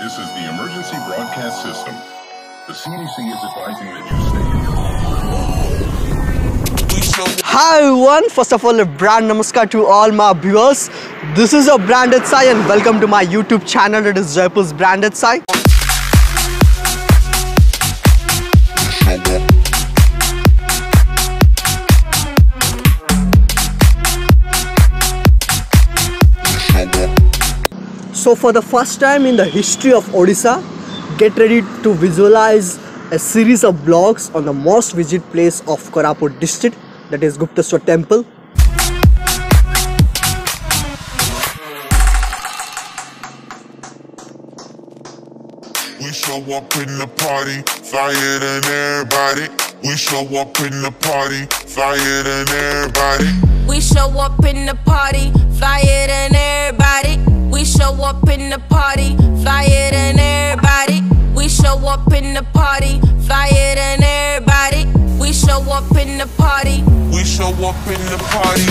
This is the emergency broadcast system. The CDC is advising that you stay in your Hi everyone, first of all a brand namaskar to all my viewers. This is your branded Sai and welcome to my YouTube channel that is Jeypore's branded Sai. So for the first time in the history of Odisha, get ready to visualize a series of blogs on the most visited place of Koraput district that is Gupteswar temple. We show up in the party, flyer than everybody. We show up in the party, flyer than everybody. We show up in the party, flyer than in the party, flyer than everybody. We show up in the party, flyer than everybody. We show up in the party. We show up in the party.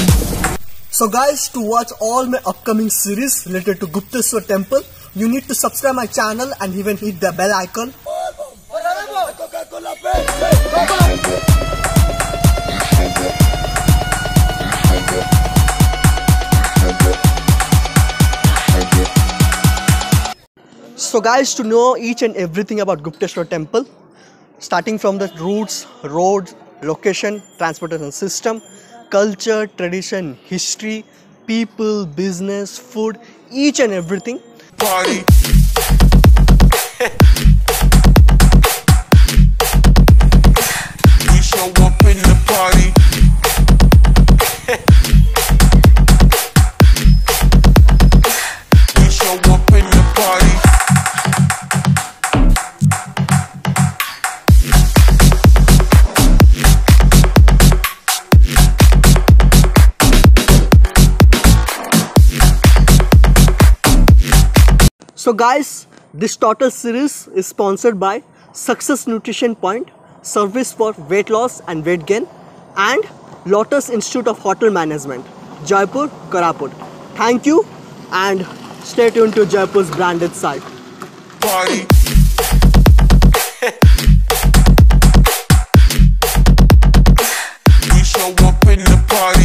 So guys, to watch all my upcoming series related to Gupteswar temple, you need to subscribe my channel and even hit the bell icon. So guys, to know each and everything about Gupteshwar temple, starting from the routes, roads, location, transportation system, culture, tradition, history, people, business, food, each and everything. Party. So guys, this total series is sponsored by Success Nutrition Point, Service for Weight Loss and Weight Gain and Lotus Institute of Hotel Management, Jeypore, Koraput. Thank you and stay tuned to Jeypore's branded site. Party. we show up in the party.